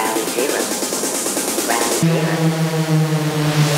Ground zero. Ground zero.